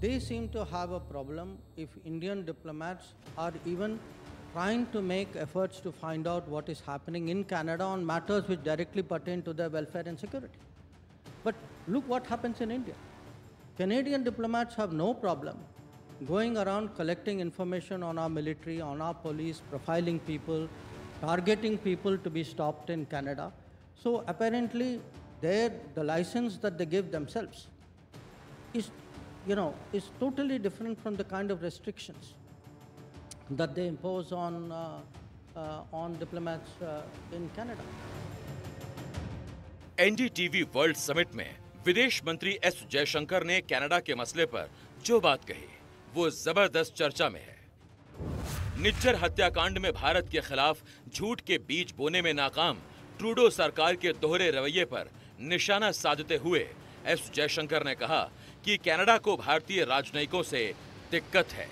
they seem to have a problem if Indian diplomats are even trying to make efforts to find out what is happening in Canada on matters which directly pertain to their welfare and security. But look what happens in India. Canadian diplomats have no problem going around collecting information on our military, on our police, profiling people, targeting people to be stopped in Canada. So apparently, the license that they give themselves is, you know, is totally different from the kind of restrictions that they impose on, uh, uh, on diplomats uh, in Canada. NDTV world summit में विदेश मंत्री S Jaishankar ने Canada के मसले पर जो बात कही वो ज़बरदस्त चर्चा में है निज्जर हत्याकांड में भारत के खिलाफ झूठ के बीज बोने में नाकाम ट्रूडो सरकार के दोहरे रवैये पर निशाना साधते हुए एस जयशंकर ने कहा कि कनाडा को भारतीय राजनयिकों से दिक्कत है।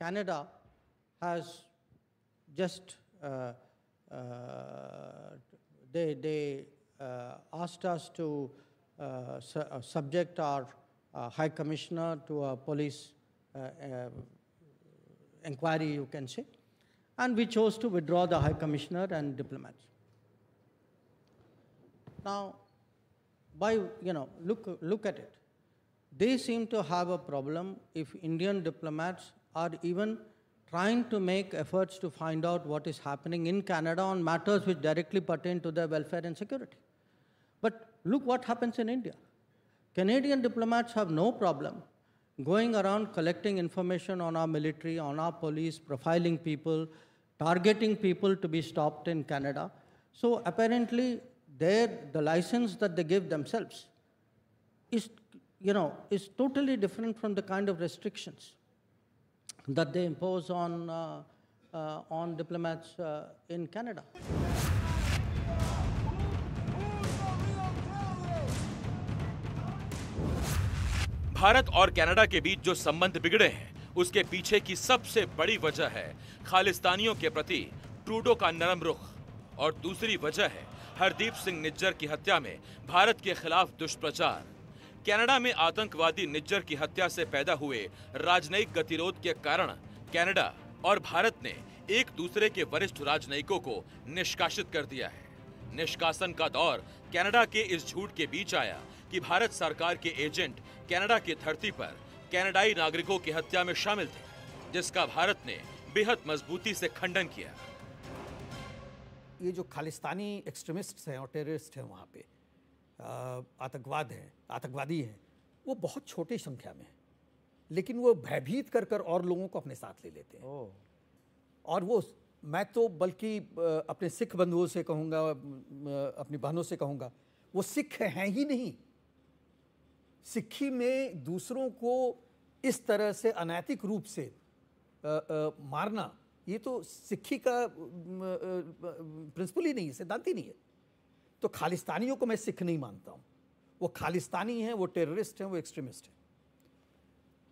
Canada has just they they asked us to subject our high commissioner to a police inquiry you can say and we chose to withdraw the high commissioner and diplomats now by you know, look look at it. They seem to have a problem if Indian diplomats are even trying to make efforts to find out what is happening in Canada on matters which directly pertain to their welfare and security. But look what happens in India. Canadian diplomats have no problem going around collecting information on our military, on our police, profiling people, targeting people to be stopped in Canada. So apparently, their, the license that they give themselves is, you know, is totally different from the kind of restrictions that they impose on, uh, uh, on diplomats uh, in Canada. Bharat और Canada के बीच जो संबंध बिगड़े हैं उसके पीछे की सबसे बड़ी वजह है खालिस्तानियों के प्रति ट्रूडो का नरम रुख और दूसरी वजह है हरदीप सिंह निज्जर की हत्या में भारत के खिलाफ दुष्प्रचार। कनाडा में आतंकवादी निज्जर की हत्या से पैदा हुए राजनयिक गतिरोध के कारण कनाडा और भारत ने एक दूसरे के वरिष्ठ राजनयिकों को निष्कासित कर दिया है। निष्कासन का दौर कनाडा के इस झूठ के बीच आया कि भारत सरकार के एजेंट कनाडा की धरती पर कनाडाई नागरिकों की हत्या में शामिल थे, जिसका भारत ने बेहद मजबूती से खंडन किया। ये जो खालिस्तानी एक्सट्रीमिस्ट्स हैं और टेररिस्ट हैं वहाँ पे आतंकवाद है आतंकवादी हैं वो बहुत छोटी संख्या में हैं। लेकिन वो भयभीत कर कर और लोगों को अपने साथ ले लेते हैं। और वो मैं तो बल्कि अपने सिख बंधुओं से कहूँगा अपनी बहनों से कहूँगा वो सिख हैं ही नहीं। सिक्खी में दूसरों को इस तरह से अनैतिक रूप से अ, अ, मारना ये तो सिक्खी का प्रिंसिपल ही नहीं है सिद्धांत ही नहीं है। तो खालिस्तानियों को मैं सिख नहीं मानता हूँ। वो खालिस्तानी हैं वो टेररिस्ट हैं वो एक्सट्रीमिस्ट हैं।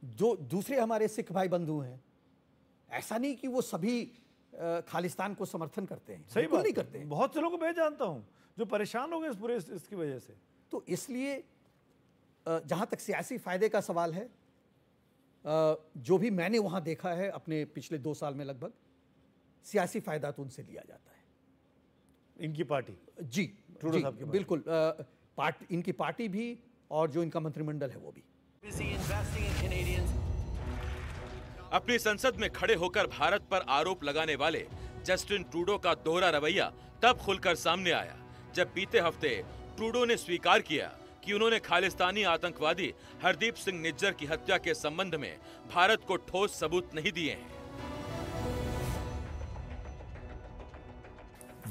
जो दूसरे हमारे सिख भाई बंधु हैं ऐसा नहीं कि वो सभी खालिस्तान को समर्थन करते हैं। सही बात। नहीं करते हैं। बहुत से लोगों को मैं जानता हूँ जो परेशान हो गए इस पूरे इसकी वजह से। तो इसलिए जहाँ तक सियासी फ़ायदे का सवाल है जो भी मैंने वहाँ देखा है अपने पिछले दो साल में लगभग सियासी फ़ायदा तो उनसे लिया जाता है। इनकी पार्टी? जी ट्रूडो जी साहब की बिल्कुल पार्ट इनकी पार्टी भी और जो इनका मंत्रिमंडल है वो भी. अपनी संसद में खड़े होकर भारत पर आरोप लगाने वाले जस्टिन ट्रूडो का दोहरा रवैया तब खुलकर सामने आया जब बीते हफ़्ते ट्रूडो ने स्वीकार किया। कि उन्होंने खालिस्तानी आतंकवादी हरदीप सिंह निज्जर की हत्या के संबंध में भारत को ठोस सबूत नहीं दिए हैं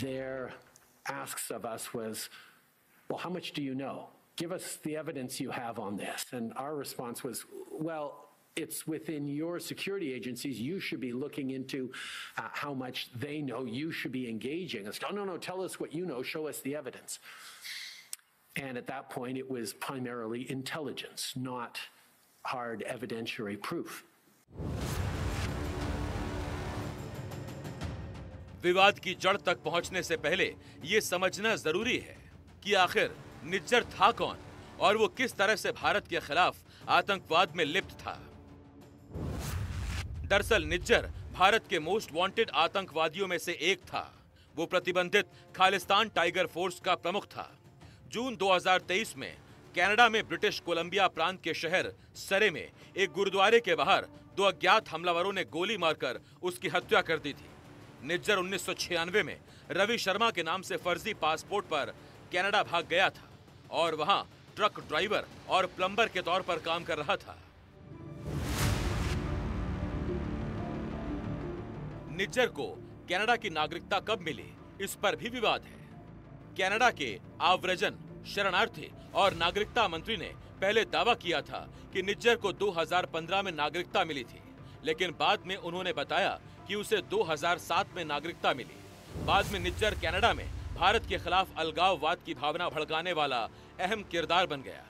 their asks of us was, well, how much do you know? Give us the evidence you have on this. And our response was, well, it's within your security agencies. You should be looking into uh, how much they know. You should be engaging. It's, oh, no, no, tell us what you know. Show us the evidence. And at that point, it was primarily intelligence, not hard evidentiary proof. विवाद की जड़ तक पहुँचने से पहले ये समझना ज़रूरी है कि आखिर निज्जर था कौन और वो किस तरह से भारत के खिलाफ आतंकवाद में लिप्त था। दरअसल निज्जर भारत के मोस्ट वांटेड आतंकवादियों में से एक था। वो प्रतिबंधित खालिस्तान टाइगर फोर्स का प्रमुख था। जून 2023 में कनाडा में ब्रिटिश कोलंबिया प्रांत के शहर सरे में एक गुरुद्वारे के बाहर दो अज्ञात हमलावरों ने गोली मारकर उसकी हत्या कर दी थी। निज्जर उन्नीस सौ छियानवे में रवि शर्मा के नाम से फर्जी पासपोर्ट पर कनाडा भाग गया था और वहाँ ट्रक ड्राइवर और प्लम्बर के तौर पर काम कर रहा था। निज्जर को कनाडा की नागरिकता कब मिली, इस पर भी विवाद है। कनाडा के आव्रजन शरणार्थी और नागरिकता मंत्री ने पहले दावा किया था कि निज्जर को 2015 में नागरिकता मिली थी, लेकिन बाद में उन्होंने बताया कि उसे 2007 में नागरिकता मिली। बाद में निज्जर कनाडा में भारत के खिलाफ अलगाववाद की भावना भड़काने वाला अहम किरदार बन गया।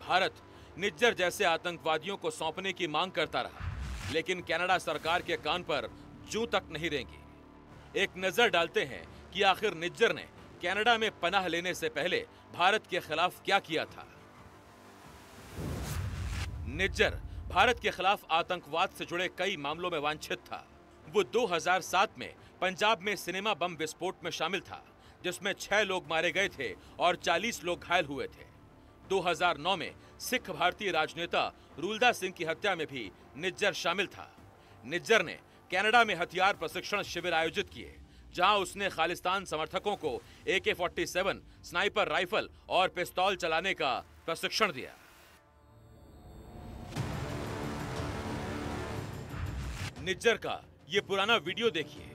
भारत निज्जर जैसे आतंकवादियों को सौंपने की मांग करता रहा, लेकिन कनाडा सरकार के कान पर जू तक नहीं रेंगी। एक नज़र डालते हैं कि आखिर निज्जर ने कनाडा में पनाह लेने से पहले भारत के खिलाफ क्या किया था? निज्जर, भारत के खिलाफ आतंकवाद से जुड़े कई मामलों में वांछित था। वो 2007 में पंजाब में सिनेमा बम विस्फोट में शामिल था, जिसमें छह लोग मारे गए थे और 40 लोग घायल हुए थे। 2009 में सिख भारतीय राजनेता रूलदा सिंह की हत्या में भी निज्जर शामिल था। निज्जर ने कनाडा में हथियार प्रशिक्षण शिविर आयोजित किए। जहाँ उसने खालिस्तान समर्थकों को ए के फोर्टी सेवन स्नाइपर राइफल और पिस्तौल चलाने का प्रशिक्षण दिया। निज्जर का ये पुराना वीडियो देखिए,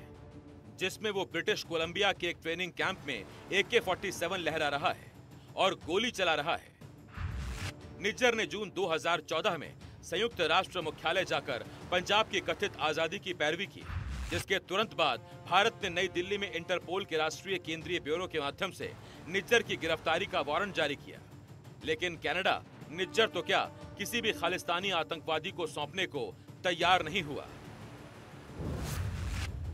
जिसमें वो ब्रिटिश कोलंबिया के एक ट्रेनिंग कैंप में ए के फोर्टी सेवन लहरा रहा है और गोली चला रहा है। निज्जर ने जून 2014 में संयुक्त राष्ट्र मुख्यालय जाकर पंजाब की कथित आज़ादी की पैरवी की। जिसके तुरंत बाद भारत ने नई दिल्ली में इंटरपोल के राष्ट्रीय केंद्रीय ब्यूरो के माध्यम से निज्जर की गिरफ्तारी का वारंट जारी किया। लेकिन कनाडा, निज्जर तो क्या किसी भी खालिस्तानी आतंकवादी को सौंपने को तैयार नहीं हुआ?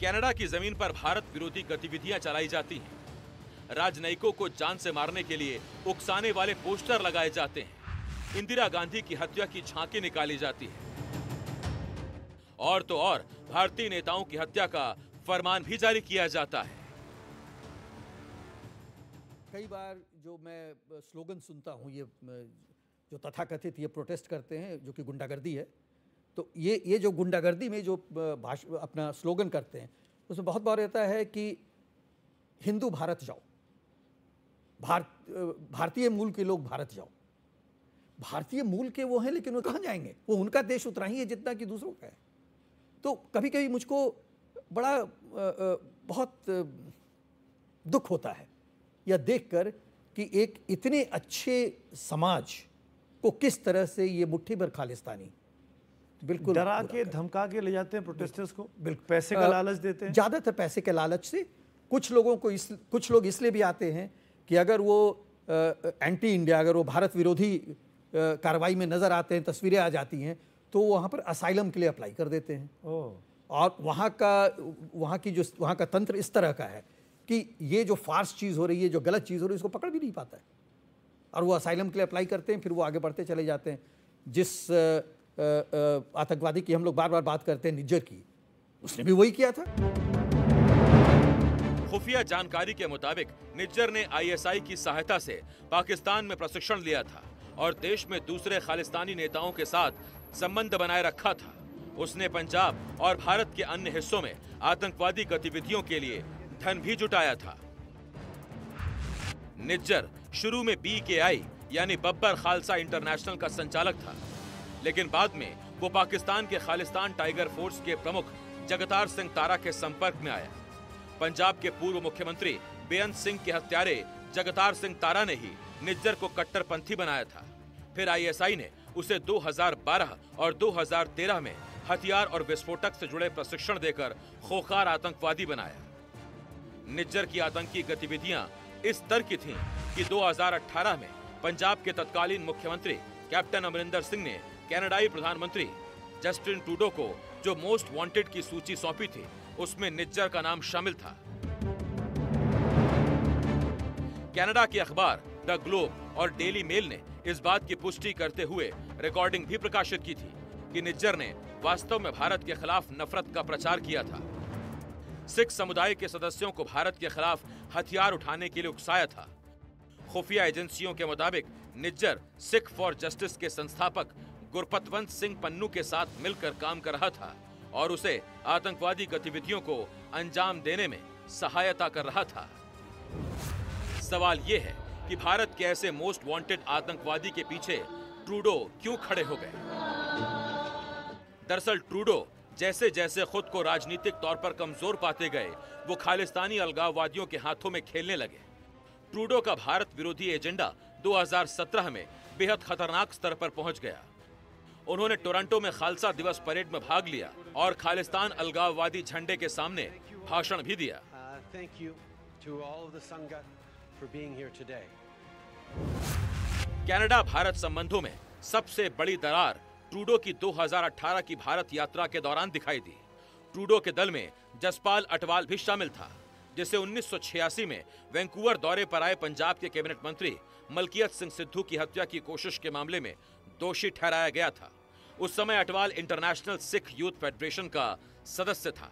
कनाडा की ज़मीन पर भारत विरोधी गतिविधियाँ चलाई जाती हैं। राजनयिकों को जान से मारने के लिए उकसाने वाले पोस्टर लगाए जाते हैं। इंदिरा गांधी की हत्या की झांकी निकाली जाती है। और तो और भारतीय नेताओं की हत्या का फरमान भी जारी किया जाता है। कई बार जो मैं स्लोगन सुनता हूँ ये जो तथाकथित ये प्रोटेस्ट करते हैं जो कि गुंडागर्दी है तो ये ये जो गुंडागर्दी में जो भाष अपना स्लोगन करते हैं उसमें बहुत बार रहता है कि हिंदू भारत जाओ भार अ, भारतीय मूल के लोग भारत जाओ। भारतीय मूल के वो हैं लेकिन वो कहाँ जाएँगे? वो उनका देश उतना ही है जितना कि दूसरों का है। तो कभी कभी मुझको बड़ा बहुत दुख होता है यह देखकर कि एक इतने अच्छे समाज को किस तरह से ये मुट्ठी भर खालिस्तानी। बिल्कुल डरा के धमका के ले जाते हैं प्रोटेस्टर्स को? बिल्कुल। पैसे का लालच देते हैं? ज़्यादातर पैसे के लालच से। कुछ लोगों को इस कुछ लोग इसलिए भी आते हैं कि अगर वो आ, एंटी इंडिया अगर वो भारत विरोधी कार्रवाई में नज़र आते हैं तस्वीरें आ जाती हैं तो वहाँ पर असाइलम के लिए अप्लाई कर देते हैं। और वहाँ का वहाँ की जो वहाँ का तंत्र इस तरह का है कि ये जो फार्स चीज़ हो रही है जो गलत चीज़ हो रही है उसको पकड़ भी नहीं पाता है। और वो असाइलम के लिए अप्लाई करते हैं फिर वो आगे बढ़ते चले जाते हैं। जिस आतंकवादी की हम लोग बार बार बात करते हैं निज्जर की उसने भी वही किया था। खुफिया जानकारी के मुताबिक निज्जर ने आईएसआई की सहायता से पाकिस्तान में प्रशिक्षण लिया था और देश में दूसरे खालिस्तानी नेताओं के साथ संबंध बनाए रखा था। उसने पंजाब और भारत के अन्य हिस्सों में आतंकवादी गतिविधियों के लिए धन भी जुटाया था। निज्जर, शुरू में बी के आई यानी बब्बर खालसा इंटरनेशनल का संचालक था। लेकिन बाद में वो पाकिस्तान के खालिस्तान टाइगर फोर्स के प्रमुख जगतार सिंह तारा के संपर्क में आया। पंजाब के पूर्व मुख्यमंत्री बेअंत सिंह के हत्यारे जगतार सिंह तारा ने ही निज्जर को कट्टरपंथी बनाया था। फिर आईएसआई ने उसे 2012 और 2013 में हथियार और विस्फोटक से जुड़े प्रशिक्षण देकर खोखार आतंकवादी बनाया। निज्जर की आतंकी गतिविधियाँ इस तरह की थीं कि 2018 में पंजाब के तत्कालीन मुख्यमंत्री कैप्टन अमरिंदर सिंह ने कनाडाई प्रधानमंत्री जस्टिन टूडो को जो मोस्ट वांटेड की सूची सौंपी थी, उसमें निज्जर का नाम शामिल था। कनाडा के अखबार द ग्लोब और डेली मेल ने इस बात की पुष्टि करते हुए रिकॉर्डिंग भी प्रकाशित की थी कि निज्जर ने वास्तव में भारत के खिलाफ नफरत का प्रचार किया था। सिख समुदाय के सदस्यों को भारत के खिलाफ हथियार उठाने के लिए उकसाया था। खुफिया एजेंसियों के मुताबिक निज्जर सिख फॉर जस्टिस के संस्थापक गुरपतवंत सिंह पन्नू के साथ मिलकर काम कर रहा था और उसे आतंकवादी गतिविधियों को अंजाम देने में सहायता कर रहा था। सवाल ये है कि भारत के ऐसे मोस्ट वांटेड आतंकवादी के पीछे ट्रूडो क्यों खड़े हो गए? दरअसल ट्रूडो जैसे जैसे खुद को राजनीतिक तौर पर कमज़ोर पाते गए, वो खालिस्तानी अलगाववादियों के हाथों में खेलने लगे। ट्रूडो का भारत विरोधी एजेंडा 2017 में बेहद खतरनाक स्तर पर पहुँच गया। उन्होंने टोरंटो में खालसा दिवस परेड में भाग लिया और खालिस्तान अलगाववादी झंडे के सामने भाषण भी दिया। कनाडा भारत संबंधों में सबसे बड़ी दरार ट्रूडो की 2018 की भारत यात्रा के दौरान दिखाई दी। ट्रूडो के दल में जसपाल अटवाल भी शामिल था, जिसे 1986 में वैंकूवर दौरे पर आए पंजाब के कैबिनेट मंत्री मलकियत सिंह सिद्धू की हत्या की कोशिश के मामले में दोषी ठहराया गया था। उस समय Atwal International Sikh Youth Federation का सदस्य था।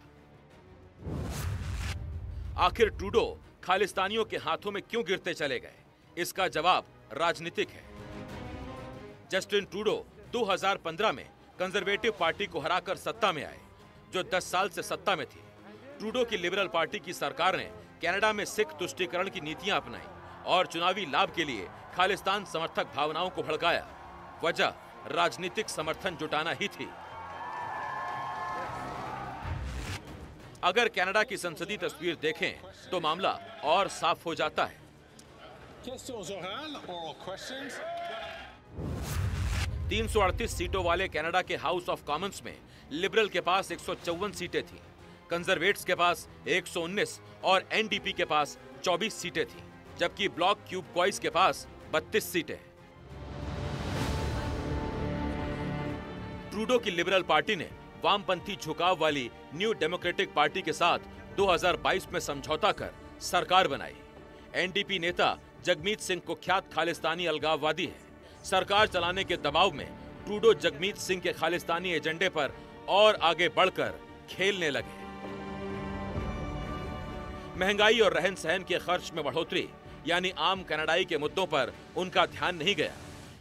आखिर ट्रूडो खालिस्तानियों के हाथों में क्यों गिरते चले गए? इसका जवाब राजनीतिक है। जस्टिन ट्रूडो 2015 में कंजर्वेटिव पार्टी को हराकर सत्ता में आए, जो 10 साल से सत्ता में थी। ट्रूडो की लिबरल पार्टी की सरकार ने कनाडा में सिख तुष्टिकरण की नीतियाँ अपनाई और चुनावी लाभ के लिए खालिस्तान समर्थक भावनाओं को भड़काया। वजह, राजनीतिक समर्थन जुटाना ही थी। अगर कनाडा की संसदीय तस्वीर देखें तो मामला और साफ़ हो जाता है। Questions orales, oral questions. 338 सीटों वाले कनाडा के हाउस ऑफ़ कॉमन्स में लिबरल के पास 154 सीटें थी। कंजर्वेट्स के पास 119 और एनडीपी के पास 24 सीटें थी जबकि ब्लॉक क्यूब क्वाइस के पास 32 सीटें। ट्रूडो की लिबरल पार्टी ने वामपंथी झुकाव वाली न्यू डेमोक्रेटिक पार्टी के साथ 2022 में समझौता कर सरकार बनाई। एनडीपी नेता जगमीत सिंह कुख्यात खालिस्तानी अलगाववादी है। सरकार चलाने के दबाव में ट्रूडो जगमीत सिंह के खालिस्तानी एजेंडे पर और आगे बढ़कर खेलने लगे। महँगाई और रहन सहन के खर्च में बढ़ोतरी, यानी आम कनाडाई के मुद्दों पर उनका ध्यान नहीं गया।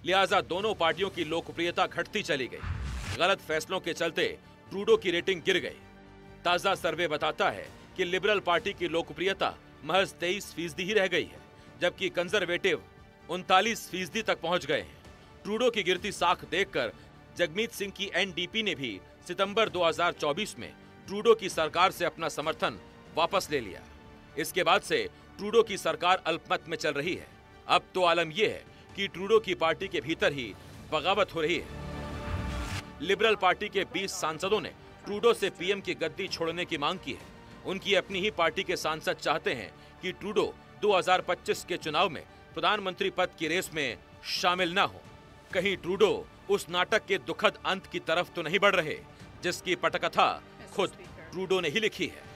लिहाजा दोनों पार्टियों की लोकप्रियता घटती चली गई। गलत फैसलों के चलते ट्रूडो की रेटिंग गिर गई। ताज़ा सर्वे बताता है कि लिबरल पार्टी की लोकप्रियता महज तेईस फ़ीसदी ही रह गई है। जबकि कंजर्वेटिव उनतालीस फ़ीसदी तक पहुँच गए हैं। ट्रूडो की गिरती साख देखकर जगमीत सिंह की एनडीपी ने भी सितंबर 2024 में ट्रूडो की सरकार से अपना समर्थन वापस ले लिया। इसके बाद से ट्रूडो की सरकार अल्पमत में चल रही है। अब तो आलम यह है कि ट्रूडो की पार्टी के भीतर ही बगावत हो रही है। लिबरल पार्टी के 20 सांसदों ने ट्रूडो से पीएम की गद्दी छोड़ने की मांग की है। उनकी अपनी ही पार्टी के सांसद चाहते हैं कि ट्रूडो 2025 के चुनाव में प्रधानमंत्री पद की रेस में शामिल न हो। कहीं ट्रूडो उस नाटक के दुखद अंत की तरफ़ तो नहीं बढ़ रहे जिसकी पटकथा खुद ट्रूडो ने ही लिखी है।